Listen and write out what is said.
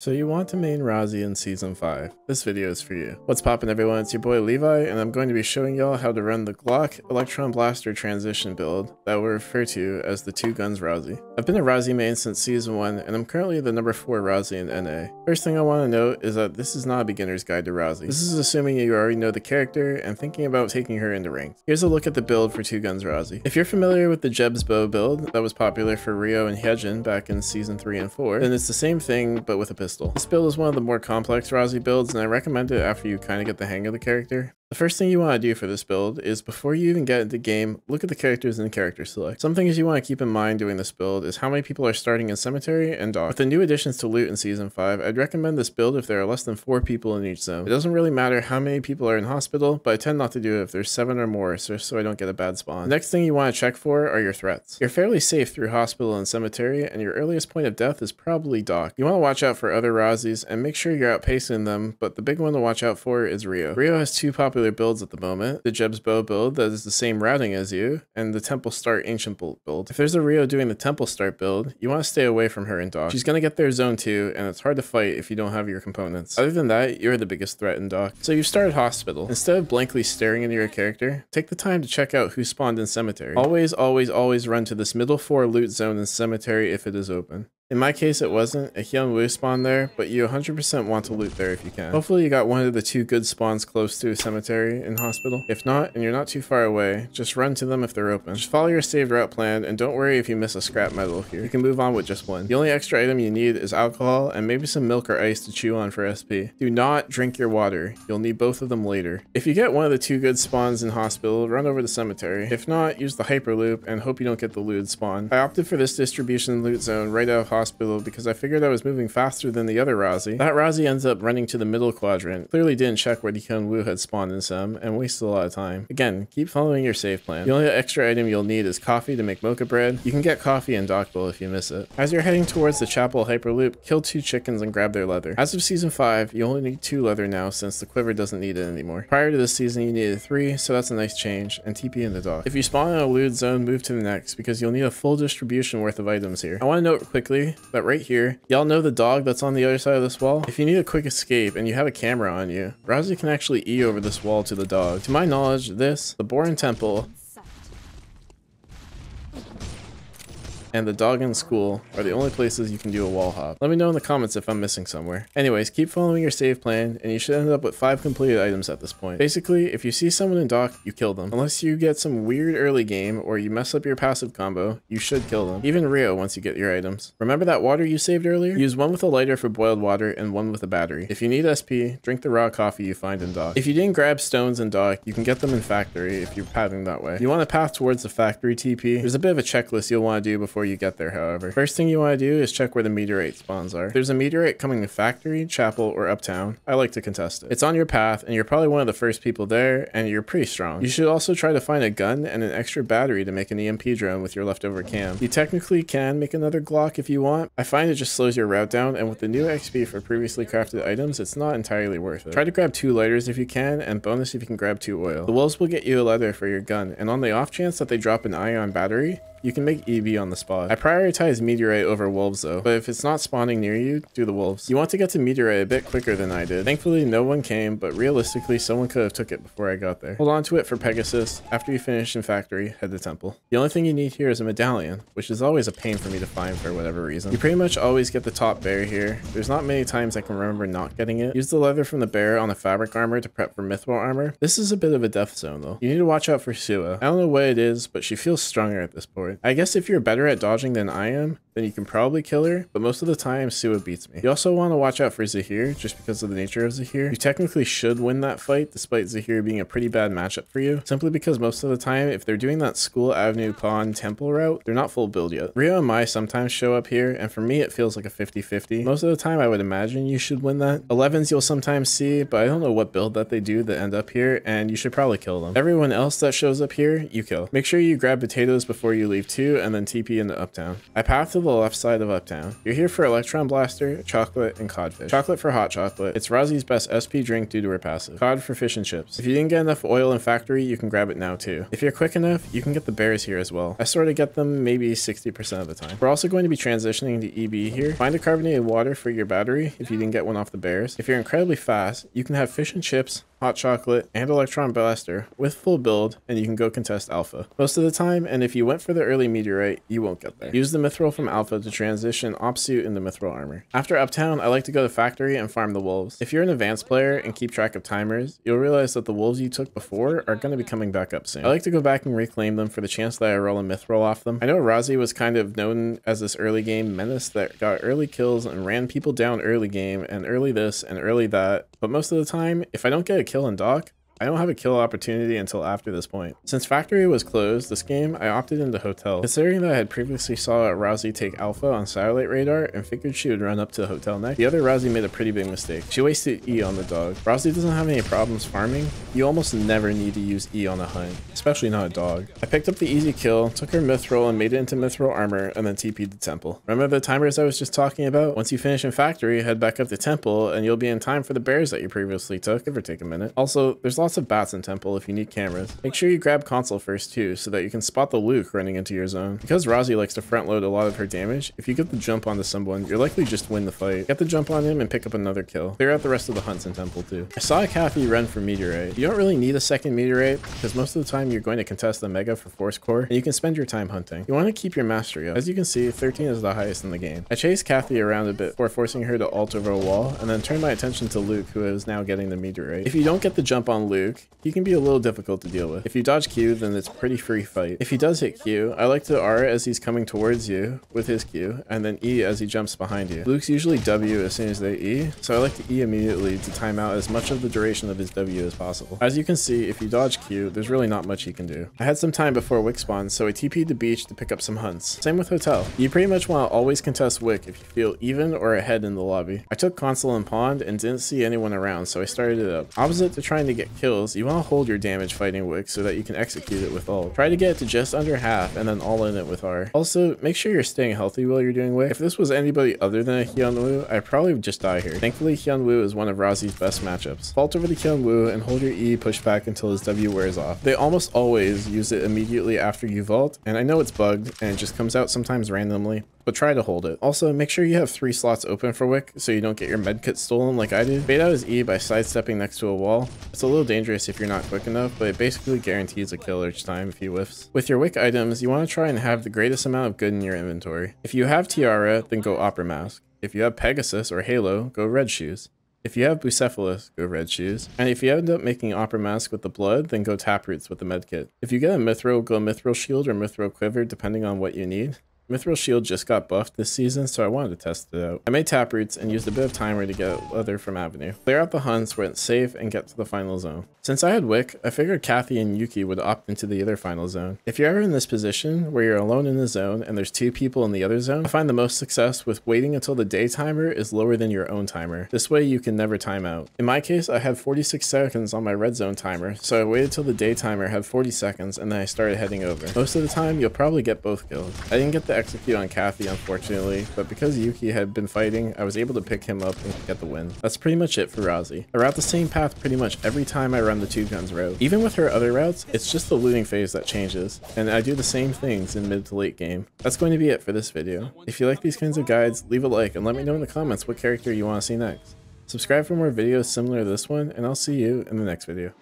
So you want to main Rozzi in Season 5. This video is for you. What's poppin' everyone, it's your boy Levi, and I'm going to be showing y'all how to run the Glock Electron Blaster transition build that we refer to as the Two Guns Rozzi. I've been a Rozzi main since Season 1, and I'm currently the number 4 Rozzi in NA. First thing I want to note is that this is not a beginner's guide to Rozzi. This is assuming you already know the character and thinking about taking her into rank. Here's a look at the build for Two Guns Rozzi. If you're familiar with the Jeb's Bow build that was popular for Rio and Hyejin back in Season 3 and 4, then it's the same thing but with a pistol. This build is one of the more complex Rozzi builds and I recommend it after you kind of get the hang of the character. The first thing you want to do for this build is before you even get into the game, look at the characters in the character select. Some things you want to keep in mind doing this build is how many people are starting in Cemetery and Dock. With the new additions to loot in Season 5, I'd recommend this build if there are less than 4 people in each zone. It doesn't really matter how many people are in Hospital, but I tend not to do it if there's 7 or more so, so I don't get a bad spawn. The next thing you want to check for are your threats. You're fairly safe through Hospital and Cemetery, and your earliest point of death is probably Dock. You want to watch out for other Rozzis and make sure you're outpacing them, but the big one to watch out for is Rio. Rio has two popular builds at the moment the Jeb's Bow build that is the same routing as you, and the Temple Start Ancient Bolt build. If there's a Rio doing the Temple Start build, you want to stay away from her in Dock. She's going to get there zone 2, and it's hard to fight if you don't have your components. Other than that, you're the biggest threat in Dock. So you've started Hospital. Instead of blankly staring into your character, take the time to check out who spawned in Cemetery. Always, always, always run to this middle 4 loot zone in Cemetery if it is open. In my case, it wasn't. A Hyun Woo spawned there, but you 100% want to loot there if you can. Hopefully you got one of the two good spawns close to a cemetery and hospital. If not, and you're not too far away, just run to them if they're open. Just follow your saved route plan, and don't worry if you miss a scrap metal here. You can move on with just one. The only extra item you need is alcohol and maybe some milk or ice to chew on for SP. Do not drink your water. You'll need both of them later. If you get one of the two good spawns in hospital, run over the cemetery. If not, use the hyperloop and hope you don't get the looted spawn. I opted for this distribution loot zone right out of hospital because I figured I was moving faster than the other Rozzi. That Rozzi ends up running to the middle quadrant. Clearly didn't check where Hyun Woo had spawned in some and wasted a lot of time. Again, keep following your save plan. The only extra item you'll need is coffee to make mocha bread. You can get coffee in Dockville if you miss it. As you're heading towards the chapel hyperloop, kill two chickens and grab their leather. As of season 5, you only need two leather now since the quiver doesn't need it anymore. Prior to this season, you needed three, so that's a nice change, and TP in the dock. If you spawn in a lewd zone, move to the next because you'll need a full distribution worth of items here. I want to note quickly that right here, y'all know the dog that's on the other side of this wall? If you need a quick escape and you have a camera on you, Rozzi can actually E over this wall to the dog. To my knowledge, this, the Boren Temple, and the dog in school are the only places you can do a wall hop. Let me know in the comments if I'm missing somewhere. Anyways, keep following your save plan, and you should end up with 5 completed items at this point. Basically, if you see someone in dock, you kill them. Unless you get some weird early game, or you mess up your passive combo, you should kill them. Even Rio once you get your items. Remember that water you saved earlier? Use one with a lighter for boiled water, and one with a battery. If you need SP, drink the raw coffee you find in dock. If you didn't grab stones in dock, you can get them in factory if you're pathing that way. You want to path towards the factory TP. There's a bit of a checklist you'll want to do before before you get there, however. First thing you want to do is check where the meteorite spawns are. There's a meteorite coming to factory, chapel, or uptown, I like to contest it. It's on your path, and you're probably one of the first people there, and you're pretty strong. You should also try to find a gun and an extra battery to make an EMP drone with your leftover cam. You technically can make another Glock if you want. I find it just slows your route down, and with the new XP for previously crafted items, it's not entirely worth it. Try to grab two lighters if you can, and bonus if you can grab two oil. The wolves will get you a leather for your gun, and on the off chance that they drop an ion battery, you can make EB on the spot. I prioritize Meteorite over Wolves though, but if it's not spawning near you, do the Wolves. You want to get to Meteorite a bit quicker than I did. Thankfully, no one came, but realistically, someone could have took it before I got there. Hold on to it for Pegasus. After you finish in Factory, head to Temple. The only thing you need here is a medallion, which is always a pain for me to find for whatever reason. You pretty much always get the top bear here. There's not many times I can remember not getting it. Use the leather from the bear on the fabric armor to prep for Mythril armor. This is a bit of a death zone though. You need to watch out for Sua. I don't know what it is, but she feels stronger at this point. I guess if you're better at dodging than I am, then you can probably kill her, but most of the time, Sua beats me. You also want to watch out for Zahir, just because of the nature of Zahir. You technically should win that fight, despite Zahir being a pretty bad matchup for you, simply because most of the time, if they're doing that School Avenue Pawn Temple route, they're not full build yet. Rio and Mai sometimes show up here, and for me, it feels like a 50-50. Most of the time, I would imagine you should win that. 11s you'll sometimes see, but I don't know what build that they do that end up here, and you should probably kill them. Everyone else that shows up here, you kill. Make sure you grab potatoes before you leave leave two and then TP into Uptown. I path to the left side of Uptown. You're here for Electron Blaster, Chocolate, and Codfish. Chocolate for hot chocolate. It's Rozzi's best SP drink due to her passive. Cod for fish and chips. If you didn't get enough oil in factory, you can grab it now too. If you're quick enough, you can get the bears here as well. I sort of get them maybe 60% of the time. We're also going to be transitioning to EB here. Find a carbonated water for your battery if you didn't get one off the bears. If you're incredibly fast, you can have fish and chips, hot chocolate, and electron blaster with full build, and you can go contest alpha. Most of the time, and if you went for the early meteorite, you won't get there. Use the mithril from alpha to transition opsuit into mithril armor. After uptown, I like to go to factory and farm the wolves. If you're an advanced player and keep track of timers, you'll realize that the wolves you took before are going to be coming back up soon. I like to go back and reclaim them for the chance that I roll a mithril off them. I know Rozzi was kind of known as this early game menace that got early kills and ran people down early game and early this and early that, but most of the time, if I don't get a kill in dock, I don't have a kill opportunity until after this point. Since factory was closed this game, I opted into hotel. Considering that I had previously saw Rozzi take alpha on satellite radar and figured she would run up to the hotel next, the other Rozzi made a pretty big mistake. She wasted E on the dog. Rozzi doesn't have any problems farming. You almost never need to use E on a hunt, especially not a dog. I picked up the easy kill, took her mithril and made it into mithril armor and then TP'd the temple. Remember the timers I was just talking about? Once you finish in factory, head back up to temple and you'll be in time for the bears that you previously took. Give or take a minute. Also, there's lots lots of bats in Temple if you need cameras. Make sure you grab console first too, so that you can spot the Luke running into your zone. Because Rozzi likes to front load a lot of her damage, if you get the jump onto someone, you're likely just win the fight. Get the jump on him and pick up another kill. Clear out the rest of the hunts in Temple too. I saw a Cathy run for Meteorite. You don't really need a second Meteorite, because most of the time you're going to contest the Mega for Force Core, and you can spend your time hunting. You want to keep your mastery up. As you can see, 13 is the highest in the game. I chased Cathy around a bit before forcing her to ult over a wall, and then turned my attention to Luke, who is now getting the Meteorite. If you don't get the jump on Luke, he can be a little difficult to deal with. If you dodge Q, then it's pretty free fight. If he does hit Q, I like to R as he's coming towards you with his Q, and then E as he jumps behind you. Luke's usually W as soon as they E, so I like to E immediately to time out as much of the duration of his W as possible. As you can see, if you dodge Q, there's really not much he can do. I had some time before Wick spawned, so I TP'd the beach to pick up some hunts. Same with Hotel. You pretty much want to always contest Wick if you feel even or ahead in the lobby. I took console and pond and didn't see anyone around, so I started it up. Opposite to trying to get kills, you want to hold your damage fighting Wick so that you can execute it with ult. Try to get it to just under half and then all in it with R. Also, make sure you're staying healthy while you're doing Wick. If this was anybody other than a Hyunwoo, I'd probably just die here. Thankfully, Hyunwoo is one of Rozzi's best matchups. Vault over the Hyunwoo and hold your E push back until his W wears off. They almost always use it immediately after you vault, and I know it's bugged and it just comes out sometimes randomly, but try to hold it. Also, make sure you have three slots open for Wick so you don't get your medkit stolen like I did. Bait out his E by sidestepping next to a wall. It's a little dangerous if you're not quick enough, but it basically guarantees a kill each time if he whiffs. With your Wick items, you want to try and have the greatest amount of good in your inventory. If you have Tiara, then go Opera Mask. If you have Pegasus or Halo, go Red Shoes. If you have Bucephalus, go Red Shoes. And if you end up making Opera Mask with the blood, then go Taproots with the medkit. If you get a Mithril, go Mithril Shield or Mithril Quiver depending on what you need. Mithril Shield just got buffed this season, so I wanted to test it out. I made taproots and used a bit of timer to get leather from Avenue. Clear out the hunts went safe and get to the final zone. Since I had Wick, I figured Cathy and Yuki would opt into the other final zone. If you're ever in this position where you're alone in the zone and there's two people in the other zone, I find the most success with waiting until the day timer is lower than your own timer. This way you can never time out. In my case, I had 46 seconds on my red zone timer, so I waited till the day timer had 40 seconds and then I started heading over. Most of the time, you'll probably get both kills. I didn't get the execute on Cathy, unfortunately, but because Yuki had been fighting, I was able to pick him up and get the win. That's pretty much it for Rozzi. I route the same path pretty much every time I run the two guns route. Even with her other routes, it's just the looting phase that changes, and I do the same things in mid to late game. That's going to be it for this video. If you like these kinds of guides, leave a like and let me know in the comments what character you want to see next. Subscribe for more videos similar to this one, and I'll see you in the next video.